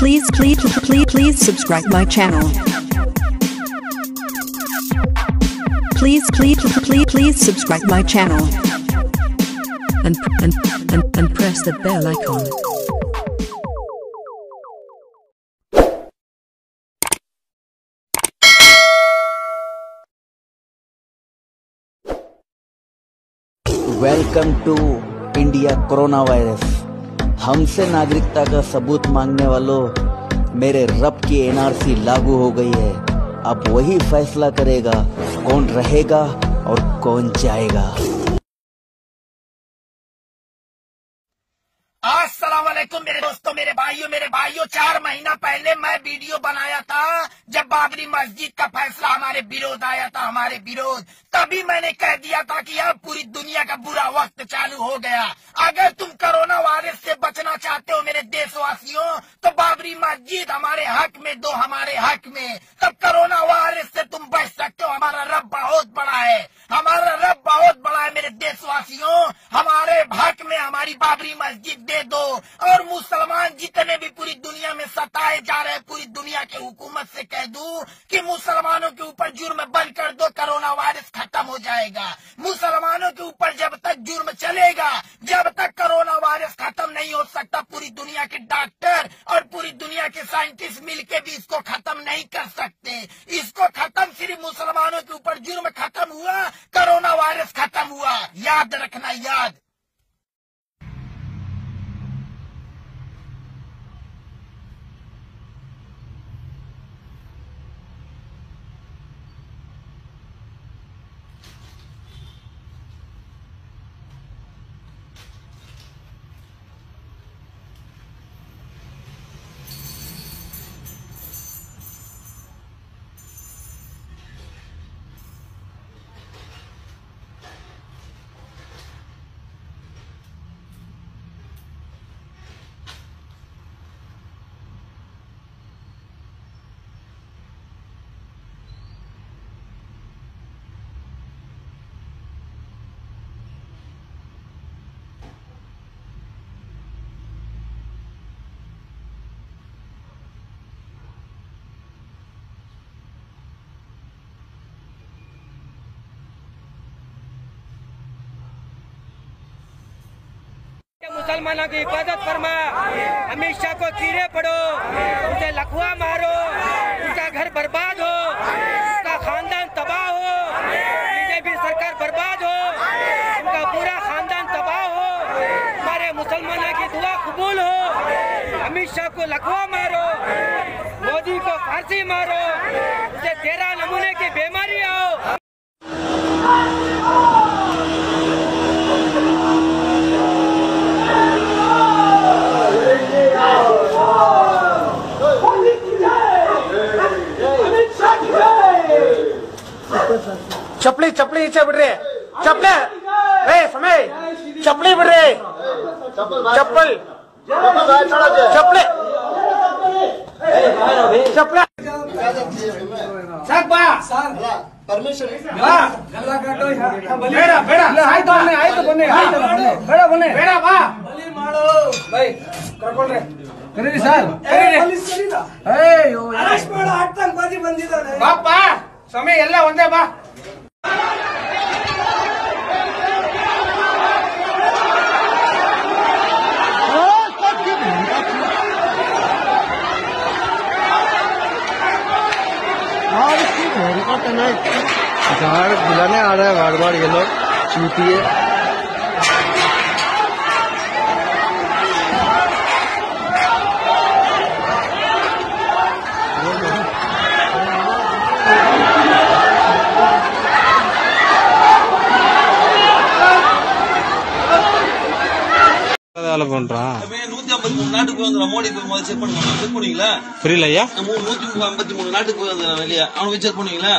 please, please, please, please subscribe my channel. Please, please, please, please subscribe my channel. And, and, and, and press the bell icon. Welcome to India Coronavirus. हमसे नागरिकता का सबूत मांगने वालों मेरे रब की एनआरसी लागू हो गई है। अब वही फैसला करेगा कौन रहेगा और कौन जाएगा। अस्सलाम वालेकुम मेरे दोस्तों, मेरे भाइयों मेरे भाइयों, चार महीना पहले मैं वीडियो बनाया था, जब बाबरी मस्जिद का फैसला हमारे विरोध आया था, हमारे विरोध। तभी मैंने कह दिया था कि अब पूरी दुनिया का बुरा वक्त चालू हो गया। अगर तुम कोरोना वायरस से बचना चाहते हो मेरे देशवासियों तो बाबरी मस्जिद हमारे हक में दो, हमारे हक में। तब कोरोना वायरस से तुम बच सकते हो, हमारा रब बहुत बड़ा है। हमारा रब बहुत बड़ा है मेरे देशवासियों, हमारे हक में हमारी बाबरी मस्जिद दे दो। हुकूमत से कह दूँ कि मुसलमानों के ऊपर जुर्म बंद कर दो कोरोना वायरस खत्म हो जाएगा मुसलमानों के ऊपर जब तक जुर्म चलेगा जब तक कोरोना वायरस खत्म नहीं हो सकता पूरी दुनिया के डॉक्टर और पूरी दुनिया के साइंटिस्ट मिलके भी इसको खत्म नहीं कर सकते इसको खत्म सिर्फ़ मुसलमानों के ऊपर जुर्म खत्म हुआ कोरोना वायरस खत्म हुआ याद रखना याद मुसलमानों की हिफाजत फरमा। अमित शाह को चीरे पड़ो, उसे लखवा मारो उसका घर बर्बाद हो उसका खानदान तबाह हो, बीजेपी सरकार बर्बाद हो, उनका पूरा खानदान तबाह हो, हमारे मुसलमानों की दुआ कबूल हो। अमित शाह को लखवा मारो, मोदी को फांसी मारो, उसे तेरह नमूने की बीमारी आओ। ಚಪ್ಪಲಿ ಚಪ್ಪಲಿ ಈಚೆ ಬಿಡ್ರಿ. ಚಪ್ಪಲಿ. ಏ ಸಮಯ್ ಚಪ್ಪಲಿ ಬಿಡ್ರಿ. ಚಪ್ಪಲ್. ಚಪ್ಪಲಿ. ಚಪ್ಪಲಿ. ಸಾಕ್ ಬಾ. ಬಾ. ಬೇಡ ಬೇಡ. ಆಯ್ತು ಬನ್ನಿ ಆಯ್ತು ಬನ್ನಿ ಆಯ್ತು ಬೇಡ ಬನ್ನಿ. ಬೇಡ ಬಾ. ಬೈ. ಕರ್ಕೊಂಡ್ರೆ. ಕರೀರಿ ಸರ್. ಕರೀರಿ. ಬಂದಿದಾನೆ ಬಾಪ್ಪ. ಸಮಯ ಎಲ್ಲ ಒಂದೇ ಬಾ. गार्ड बुलाने आ रहा है बार बार ये लोग चूतिए வேலை பண்றான். நூத்தி ஐம்பத்தி மூணு நாட்டுக்கு வந்து மோடி போய் செக் பண்ணுங்க செக் பண்ணுவீங்களா? புரியல ஐயா. மூணு நூத்தி ஐம்பத்தி மூணு நாட்டுக்கு வந்து வெளியே. அவனை போய் செக் பண்ணுவீங்களா?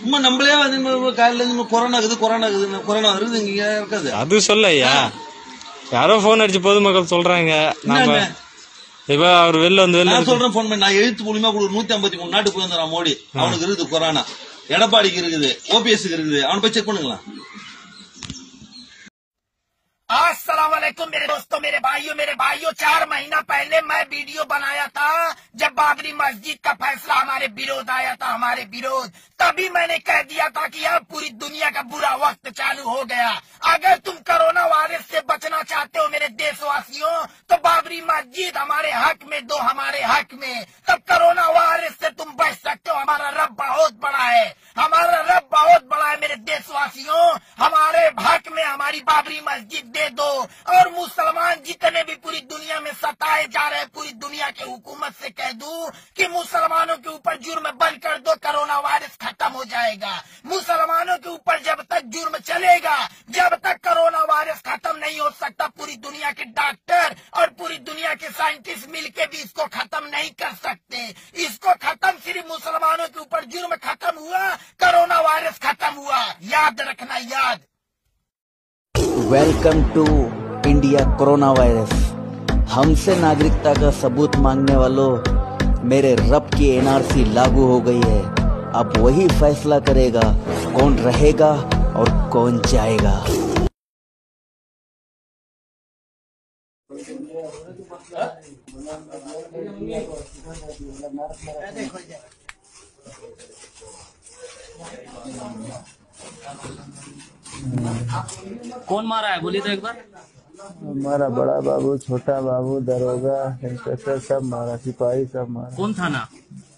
சும்மா நம்மளே வந்து காலையில இருந்து கொரோனா இருக்குது கொரோனா இருக்குது கொரோனா வருது இங்க இருக்காது. அது சொல்ல ஐயா. யாரோ போன் அடிச்சு பொதுமக்கள் சொல்றாங்க. நாம? இப்ப அவர் வெளில வந்து நான் சொல்றேன் போன் பண்ணி. நான் எழுத்து மூலியமா கூட நூத்தி ஐம்பத்தி மூணு நாட்டுக்கு போய் வந்துடுறான் மோடி அவனுக்கு இருக்குது கொரோனா எடப்பாடிக்கு இருக்குது ஓபிஎஸ் இருக்குது. அவனை போய் செக் பண்ணுங்களா अस्सलाम वालेकुम मेरे दोस्तों, मेरे भाइयों मेरे भाइयों, चार महीना पहले मैं वीडियो बनाया था, जब बाबरी मस्जिद का फैसला हमारे विरोध आया था, हमारे विरोध। तभी मैंने कह दिया था कि अब पूरी दुनिया का बुरा वक्त चालू हो गया। अगर तुम कोरोना वायरस से बचना चाहते हो मेरे देशवासियों तो बाबरी मस्जिद हमारे हक में दो हमारे हक में तब कोरोना वायरस से तुम बच सकते हो हमारा रब बहुत बड़ा है हमारा रब बहुत बड़ा है मेरे देशवासियों हमारे हक में हमारी बाबरी मस्जिद दे दो और मुसलमान जितने भी पूरी दुनिया में सताए जा रहे हैं पूरी दुनिया के हुकूमत से कह दूँ कि मुसलमानों के ऊपर जुर्म बंद कर दो कोरोना वायरस खत्म हो जाएगा मुसलमानों के ऊपर जब तक जुर्म चलेगा जब तक कोरोना वायरस खत्म नहीं हो सकता पूरी दुनिया के डॉक्टर और पूरी दुनिया के भी इसको खत्म नहीं कर सकते। इसको खत्म सिर्फ़ मुसलमानों के ऊपर जुर्म खत्म हुआ, कोरोना वायरस खत्म हुआ। याद रखना, याद। Welcome to India corona virus हमसे नागरिकता का सबूत मांगने वालों मेरे रब की एनआरसी लागू हो गई है। अब वही फैसला करेगा कौन रहेगा और कौन जाएगा। कौन मारा है? बोलिए तो एक बार। हमारा बड़ा बाबू छोटा बाबू दरोगा इंस्पेक्टर सब मारा सिपाही सब मारा। कौन थाना?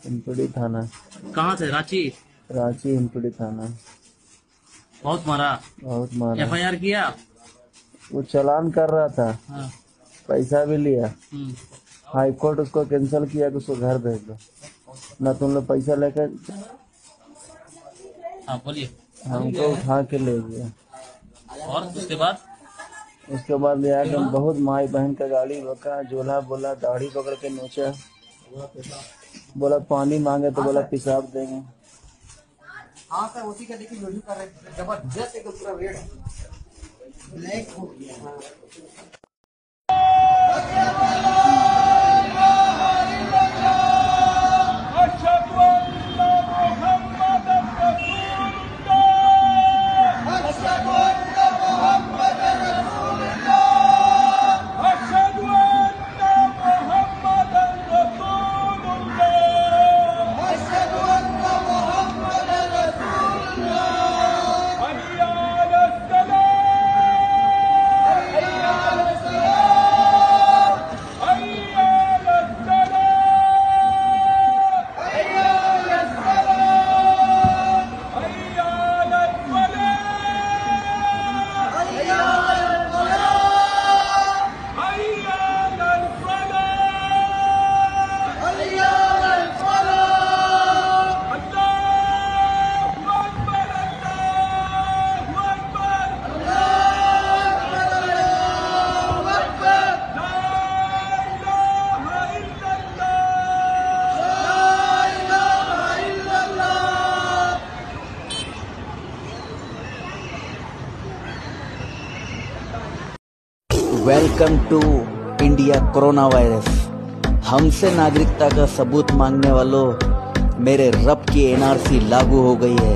हिमपुड़ी थाना। कहाँ से? रांची? रांची हिमपुड़ी थाना। बहुत मारा। बहुत मारा। एफ़ आई आर किया? वो चलान कर रहा था। हाँ, पैसा भी लिया। हम्म, हाई कोर्ट उसको कैंसिल किया कि उसको घर भेज दो। ना तुम लोग पैसा लेकर हाँ बोलिए। हमको उठा के ले गया। और उसके बाद? उसके बाद ले आके बहुत माई बहन का गाड़ी रोका जोला बोला दाढ़ी पकड़ के नोचा। बोला पानी मांगे तो बोला पेशाब देंगे। Welcome to India corona virus हमसे नागरिकता का सबूत मांगने वालों मेरे रब की एनआरसी लागू हो गई है।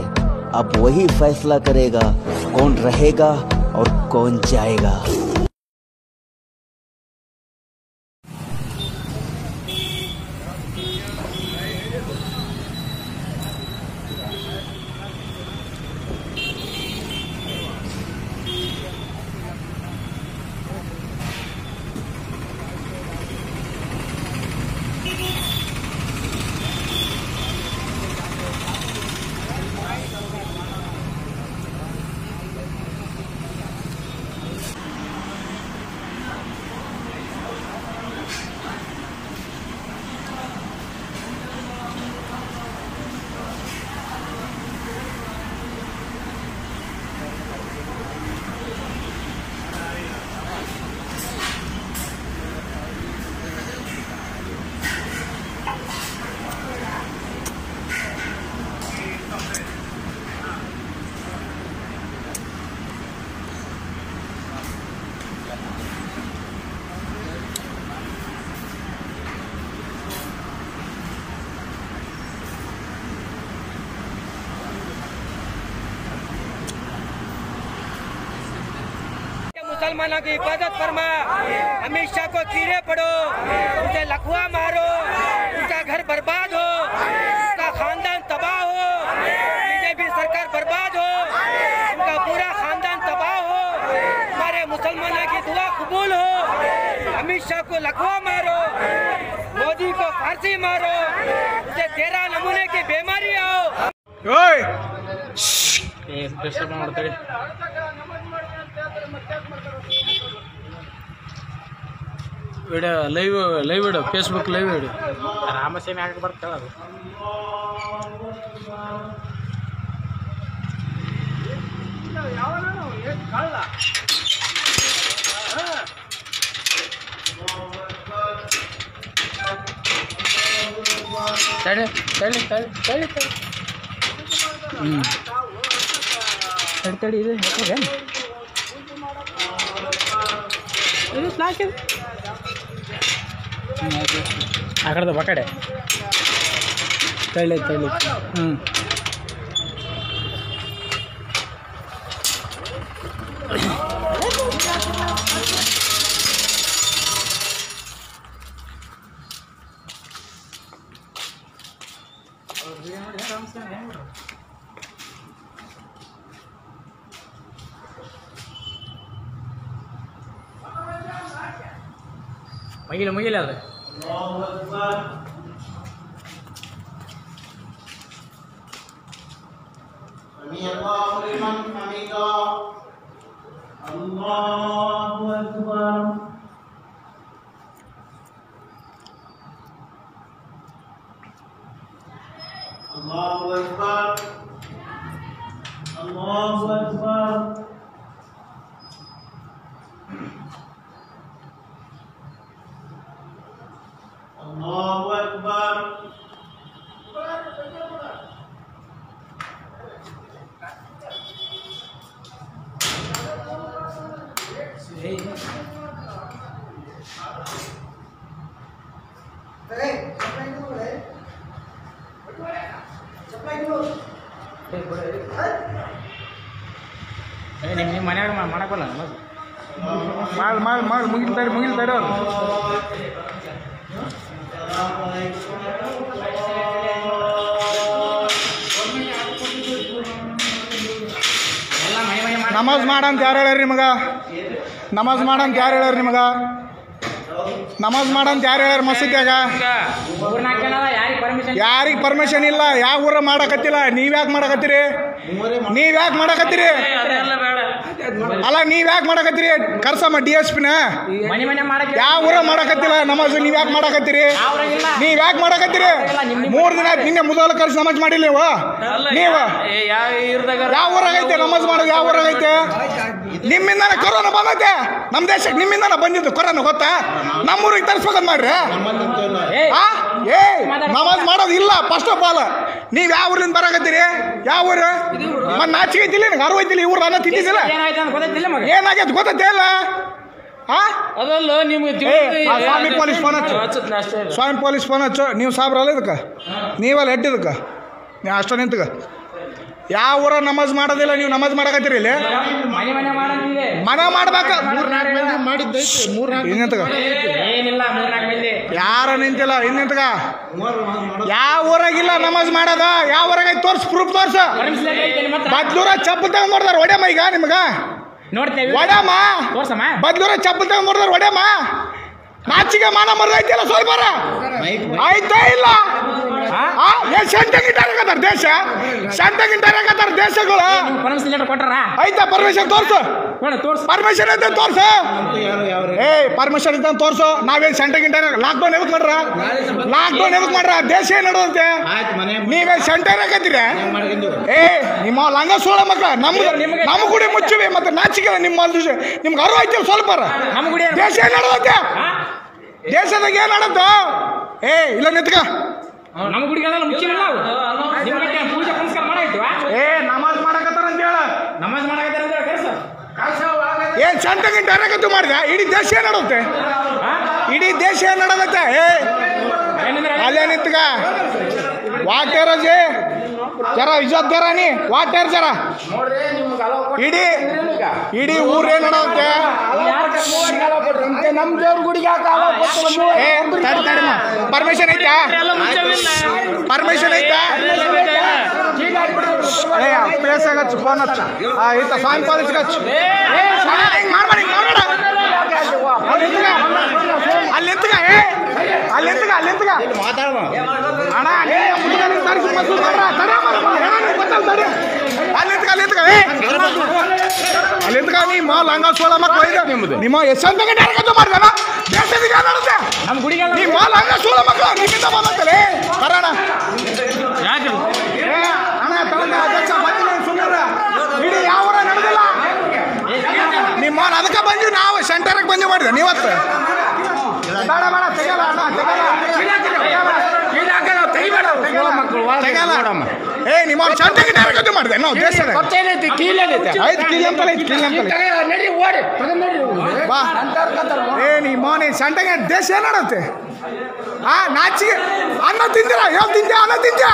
अब वही फैसला करेगा, कौन रहेगा और कौन जाएगा। मुसलमानों की हिफाजत फरमा। अमित शाह को कीड़े पड़ो, उसे लखवा मारो उसका घर बर्बाद हो उसका खानदान तबाह हो, बीजेपी सरकार बर्बाद हो, उनका पूरा खानदान तबाह हो, हमारे मुसलमानों की दुआ कबूल हो। अमित शाह को लखवा मारो, मोदी को फांसी मारो, उसे तेरह नमूने की बीमारी आओ। ಓಯ್ video live live video Facebook live video Rama Sene ಹಾಕಿ ಬರ್ತಾವ ಅದು. ತಡಿ ತಡಿ ತಡಿ ತಡಿ ತಡಿ. ಹ್ಞೂ ತಡಿ ತಡಿ ಇದು ಯಾಕಾಗೇನು? ಇದು ಇದು? ಆ ಕಡೆದ ಬಾ ಕಡೆ. ತಳ್ಳಿ ತಳ್ಳಿ. ಹ್ಞೂ ಮುಗಿಲ سمي الله لمن حمده. الله أكبر. الله أكبر. الله أكبر. ನಿಮ್ಮ ನಿಮ್ಮ ಮನ್ಯಾಗ ಮಾಡಕ್ಕಲ್ಲ ನಮಗ್ ಮಾಡ್ ಮಾಡ್ ಮಾಡ್ ಮುಗಿಲ್ ತಡಿ ಮುಗಿಲ್ ತಡಿ ಅವ್ರು ನಮಾಜ್ ಮಾಡಂತ ಯಾರು ಹೇಳ್ರಿ ನಿಮಗ? ನಮಾಜ್ ಮಾಡಂತ ಯಾರು ಹೇಳ್ಯಾರ ನಿಮಗ? ನಮಾಜ್ ಮಾಡಂತ ಯಾರು ಹೇಳ್ಯಾರ ಮಸೀದ್ಯಾಗ? ಯಾರಿಗೆ ಪರ್ಮಿಷನ್ ಇಲ್ಲ ಯಾವ ಊರ ಮಾಡಕತ್ತಿಲ್ಲ ನೀವ್ ಯಾಕೆ ಮಾಡಕತ್ತೀರಿ? ನೀವ್ ಯಾಕೆ ಮಾಡಕತ್ತೀರಿ? ಅಲ್ಲ ನೀವ್ ಯಾಕೆ ಮಾಡಕತ್ತೀರಿ? ಕರ್ಸಮ್ಮ ಡಿ ಎಸ್ ಪಿನ ಮನೆ ಮನೆ ಮಾಡಕ್ಕೆ ಯಾವ ಊರ ಮಾಡಕತ್ತಿಲ್ಲ ನಮಾಜ್ ನೀವ್ ಯಾಕೆ ಮಾಡಕತ್ತೀರಿ. ನೀವ್ ಯಾಕೆ ಮಾಡಕತ್ತೀರಿ? ಮೂರ್ ದಿನ ಆಯ್ತು ನಿನ್ನೆ ಮೊದಲ ಕರ್ಸಿ ನಮಾಜ್ ಮಾಡಿಲ್ಲ ನೀವು? ನೀವು? ಯಾವ ಊರಾಗೈತೆ ಊರಾಗ ಐತೆ? ನಮಾಜ್ ಮಾಡೋದು ಯಾವ ಊರಾಗ ಐತೆ? ನಿಮ್ಮಿಂದಾನೆ ಕೊರೋನಾ ಬಂದೈತೆ. ನಮ್ಮ ದೇಶಕ್ಕೆ ನಿಮ್ಮಿಂದಾನೆ ಬಂದಿದ್ದು ಕೊರೋನಾ ಗೊತ್ತಾ? ನಮ್ಮೂರಿಗೆ ತರಿಸ್ಬೇಕಂತ ಮಾಡ್ರಿ? ಏ ನಮಾಜ್ ಮಾಡೋದು ಇಲ್ಲ ಫಸ್ಟ್ ಆಫ್ ಆಲ್ ನೀವ್ ಯಾವ ಊರ್ಲಿಂದ ಬರಾಕತ್ತೀರಿ? ಯಾವ ಊರು? ಮತ್ತೆ ನಾಚಿಕೆ ಐತಿಲ್ಲ ನಿನಗೆ? ಅರ್ವ ಐತಿಲ್ಲ ಈ ಅನ್ನ ತಿಂದಿದ್ದಿಲ್ಲ ಏನಾಯ್ತು ಅಂತ ಗೊತ್ತಾಯ್ತಿಲ್ಲ ಮಗ ಏನಾಗೈತೆ ಗೊತ್ತೈತೆ ಇಲ್ಲ. ಹಾ ಅದಲ್ಲ ನಿಮ್ಗೆ ಏ, ಆ ಸ್ವಾಮಿ ಪೊಲೀಸ್ ಫೋನ್ ಹಚ್ಚು. ಸ್ವಾಮಿ ಪೊಲೀಸ್ ಫೋನ್ ಹಚ್ಚು. ನೀವು ಸಾಬ್ರಲ್ಲ ಇದಕ್ಕೆ? ನೀವಲ್ಲ ಎಟ್ಟಿದಕ್ಕ ನೀ ನೀವು ಅಷ್ಟ ನಿಂತಗ ಯಾವ ಊರ ನಮಾಜ್ ಮಾಡೋದಿಲ್ಲ ನೀವು ನಮಾಜ್ ಮಾಡಕತ್ತೀರಿ ಇಲ್ಲಿ? ಮನೆ ಮಾಡ್ಬೇಕ. ಯಾರ ನಿಂತಿಲ್ಲ ಇನ್ನೆಂತಗ ಯಾವ ಊರಾಗಿಲ್ಲ ನಮಾಜ್ ಮಾಡೋದ? ಯಾವ ಊರಾಗ ತೋರ್ಸ್ ಪ್ರೂಫ್ ತೋರ್ಸ. ಬದ್ಲೂರ ಚಪ್ಪಲ್ ತಗೊಂಡ್ ನೋಡ್ದಾರ ಒಡೆಯಮ್ಮ ಈಗ ನಿಮ್ಗ. ನೋಡ್ತೇವೆ. ಬದ್ಲೂರ ಚಪ್ಪಲ್ ತಗೊಂಡ್ ನೋಡ್ದಾರ ಒಡೆಯಮ್ಮ. ನಾಚಿಗೆ ಮಾನ ಮರ್ದೈತಿಲ್ಲ ಐತಿಲ್ಲ ಸ್ವಲ್ಪ ಆಯ್ತಾ ಇಲ್ಲ. ಆ? ಏನ್ ಸೆಂಟ ಗಿಟ್ಟಾರ ದೇಶ? ಸೆಂಟ ಗಿಟ್ಟಾರ ದೇಶಗಳು? ಪರ್ಮಿಷನ್ ಲೆಟರ್ ಕೊಟ್ಟಾರ? ಆಯ್ತಾ ಪರ್ಮಿಷನ್ ತೋರ್ಸು. ತೋರ್ಸ್. ಪರ್ಮಿಷನ್ ಐತೆ ತೋರ್ಸು. ಏ ಪರ್ಮಿಷನ್ ಅಂತ ತೋರ್ಸು. ನಾವೇನ್ ಸೆಂಟರ್ ಗಿಂಟ ಲಾಕ್ಡೌನ್ ಎವಕ್ ಮಾಡ್ರ? ಲಾಕ್ಡೌನ್ ಎದಕ್ ಮಾಡ್ರ? ದೇಶ ಏನ್ ನಡುವಂತೆ ನೀವೇ ಸೆಂಟರ್ ಹಾಕತ್ತೀರ ಏ ನಿಮ್ಮ ಲಂಗ ಸೋಳ ಮಕ್ಕಳ ನಮ್ ನಮ್ಮ ಗುಡಿ ಮುಚ್ಚಿವೆ ಮತ್ತೆ ನಾಚಿಕೆ ನಿಮ್ಮ ನಿಮ್ಗೆ ಅರ್ವ ಐತಿ ಸ್ವಲ್ಪ? ದೇಶ ಏನ್ ನಡುವಂತೆ ದೇಶದಾಗ ಏನ್ ನಡದ್ದು ಏ ಇಲ್ಲ ನಿತ್ಕ. ನಮ್ಮ ಗುಡಿಗಳೆಲ್ಲ ಅಲ್ಲ ನಾವು ನಿಮ್ಗೆ ಪೂಜೆ ಪುನಸ್ಕಾರ ಮಾಡಾಯ್ತಿವಾ ಏ ನಮಾಜ್ ಮಾಡಕತ್ತಾರ ಅಂತ ಹೇಳ. ನಮಾಜ್ ಮಾಡಕತ್ತಾರ ಅಂತ ಕರ್ಸ ಏನ್ ಚಂದ ಗಿಂಟ ಮಾಡಿದ. ಇಡೀ ದೇಶ ಏನ್ ನಡುತ್ತೆ ಇಡೀ ದೇಶ ಏನ್ ನಡಗತ್ತೆ ಏ ಏನಂದ್ರೆ? ಅಲ್ಲೇ ನಿಂತ್ಕ ವಾಟೇರ ಜೆ ಜರ ಇಜ್ಜತ್ ಜರ ನೀ. ವಾಟೇರ್ ಜರ. ನೋಡ್ರಿ ನಿಮ್ಗೆ ಅಲೋ ಇಡೀ ಇಡೀ ಊರ್ ಏನ್ ನಡೆಯುತ್ತೆ ನಮ್ ದೇವ್ರ ಗುಡಿಗೆ ಪರ್ಮಿಷನ್ ಐತಾ ಪರ್ಮಿಷನ್ ಐತಾ ಪ್ಲೇಸ್ ಹಚ್ಚು ಫೋನ್ ಹಚ್ಚ. ಆಯ್ತಾ ಈತ ಸ್ವಾಮಿ ಕಾಲೇಜ್ ಹಚ್ಚು. ಏ ಸಾಲ ಹಿಂಗ್ ಮಾಡ್ಬೇಡ ಹಿಂಗ್ ಮಾಡ್ಬೇಡ ಅಲ್ಲಿ ನಿಂತ್ಕ ಅಲ್ಲಿ ನಿಂತ್ಕ ಏ ಅಲ್ಲಿ ನಿಂತ್ಕ ಅಲ್ಲಿ ನಿಂತ್ಕ ಅಣ್ಣ ನೀ ಹುಡುಗನಿಗೆ ತರಿಸಿ ಮದ್ದು ತಡ್ರ, ತಡ್ರ ಮಾರ್ರೆ, ಏನೋ ನಿಂಗ್ ಗೊತ್ತಲ್ಲ, ತಡಿ. ಅಲ್ಲಿ ನಿಂತ್ಕ ಅಲ್ಲಿ ನಿಂತ್ಕ ಏ ಅಲ್ಲಿ ನಿಂತ್ಕ ನೀ ಮಾ ಲಂಗ ಸೋಳ ಮಕ್ಕಳು ನಿಮ್ಮದು ನಿಮ್ಮ ಎಷ್ಟೊಂದು ಗಂಟೆ ದೇಶದಿಗೆ ನಡುತ್ತೆ ನಮ್ಮ ಗುಡಿಗೆ ನೀ ಮಾ ಲಂಗ ಸೋಳ ಮಕ್ಕಳು ನಿಮ್ಮಿಂದ ಬಂದಂತಲೇ ಬರೋಣ ಯಾಕೆ ಏ, ಅಣ್ಣ ತಗೊಂಡ ಅಧ್ಯಕ್ಷ ಬಂದಿಲ್ಲ ಸುಮ್ಮನೆ ಇಡೀ ಯಾವ ನಡೆದಿಲ್ಲ ನಿಮ್ಮ ಅದಕ್ಕೆ ಬಂದ್ವಿ ನಾವು ಬಂದೆ ಮಾಡಿದೆ ನೀವತ್ತು ಏ ನಿಮ್ಮ ಡೈರೆಕ್ಟ್ ಮಾಡಿದೆ. ನಾವು ದೇಶದ ಆಯ್ತು ಕೀಲ್ ಅಂತಲೇ ಐತಿ ಕೀಲ್ ಅಂತಲೇ ಬಾ. ಏ ನಿಮ್ಮ ನೀ ದೇಶ ಏನಾಡತ್ತೆ? ನಡತ್ತೆ ಆ ನಾಚಿಗೆ ಅನ್ನ ತಿಂದಿರ? ಯಾವ ತಿಂದ್ಯಾ? ಅನ್ನ ತಿಂದ್ಯಾ?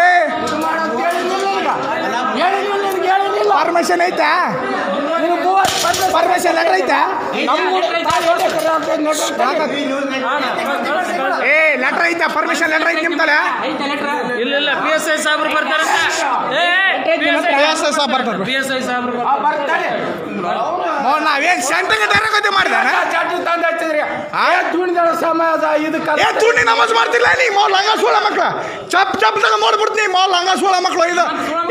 ಏ. ಪರ್ಮಿಷನ್ ಐತಾ? ಪರ್ಮಿಷನ್ ಲೆಟರ್ ಐತಾ? ಏ ಲೆಟರ್ ಐತಾ? ಪರ್ಮಿಷನ್ ಲೆಟರ್ ಐತಿ ನಿಮ್ ತಲೆ ಇಲ್ಲ ಇಲ್ಲ ಪಿ ಎಸ್ ಐ ಸಾಬ್ರು ಬರ್ತಾರೆ. ಪಿ ಎಸ್ ಐ ಸಾಬ್ರು ನಾವೇನ್ ಸೆಂಟರ್ಗೆ ಡೈರೆಕ್ಟ್ ಮಾಡಿದಾನ? ಸಮಾಜ ಇದಕ್ಕೆ ಏ ತುಣಿ ನಮಾಜ್ ಮಾಡ್ತಿಲ್ಲ ನೀ ಮೋ ಲಂಗ ಸೋಳ ಮಕ್ಳ. ಚಪ್ ಚಪ್ ತಗ ನೋಡ್ಬಿಡ್ತೀನಿ ಮೋ ಲಂಗ ಸೋಳ ಮಕ್ಳು ಇದು.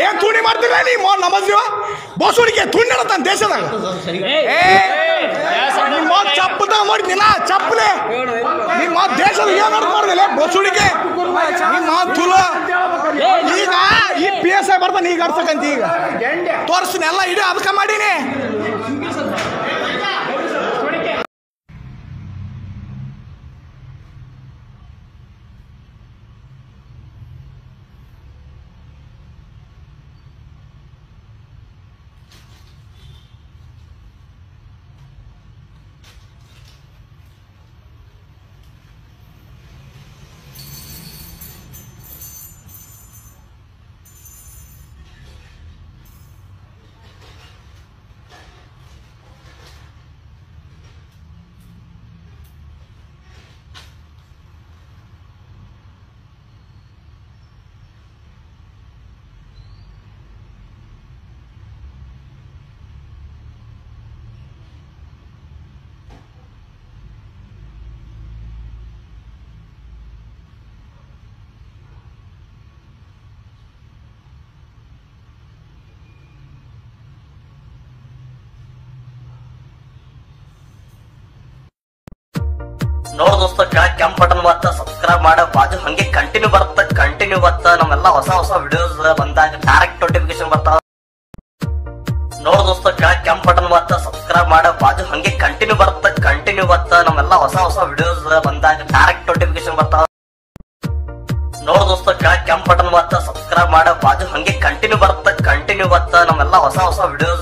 ಏನ್ ತುಣಿ ಮಾಡ್ತಿಲ್ಲ ನೀ ಮೋ ನಮಾಜ್ ಬೋಸುಡಿಕೆ ತುಣಿ ನಡತಾನ ದೇಶದಾಗ. ಏ ನಿಮ್ಮ ಚಪ್ಪದ ಮಾಡಿ ನಿನ್ನ ಚಪ್ಪಲೆ. ನಿಮ್ಮ ದೇಶದ ಏನು ನಡ್ದು ಬಸವಳಿಗೆ ನಿಮ್ಮ ತುಲ. ಈಗ ಈ ಪಿ ಎಸ್ ಐ ಬರ್ತಾನೆ ಈಗ ಅರ್ಸಕಂತ ಈಗ. ತೋರಿಸ್ತೀನಿ ಎಲ್ಲ ಇಡೀ ಅದಕ್ಕೆ ಮಾಡೀನಿ. ನೋಡ್ ದೋಸ್ತ ಕೆಳಗ್ ಕೆಂಪ್ ಬಟನ್ ಬರ್ತ ಸಬ್ಸ್ಕ್ರೈಬ್ ಮಾಡ, ಬಾಜು ಹಂಗೆ ಕಂಟಿನ್ಯೂ ಬರ್ತ ಕಂಟಿನ್ಯೂ ಬತ್ತ ನಮ್ಮೆಲ್ಲ ಹೊಸ ಹೊಸ ವಿಡಿಯೋಸ್ ಬಂದಾಗ ಡೈರೆಕ್ಟ್ ನೋಟಿಫಿಕೇಶನ್ ಬರ್ತಾವ. ನೋಡ್ ದೋಸ್ತ ಕೆಳಗ್ ಕೆಂಪ್ ಬಟನ್ ಬರ್ತ ಸಬ್ಸ್ಕ್ರೈಬ್ ಮಾಡ, ಬಾಜು ಹಂಗೆ ಕಂಟಿನ್ಯೂ ಬರ್ತ ಕಂಟಿನ್ಯೂ ಬರ್ತ ನಮ್ಮೆಲ್ಲ ಹೊಸ ಹೊಸ ವಿಡಿಯೋಸ್ ಬಂದಾಗ ಡೈರೆಕ್ಟ್ ನೋಟಿಫಿಕೇಶನ್ ಬರ್ತಾವ. ನೋಡ್ ದೋಸ್ತ ಕೆಳಗ್ ಕೆಂಪ್ ಬಟನ್ ಬರ್ತ ಸಬ್ಸ್ಕ್ರೈಬ್ ಮಾಡ, ಬಾಜು ಹಂಗೆ ಕಂಟಿನ್ಯೂ ಬರ್ತ ಕಂಟಿನ್ಯೂ ಬತ್ತ ನಮ್ಮೆಲ್ಲ ಹೊಸ ಹೊಸ ವಿಡಿಯೋಸ್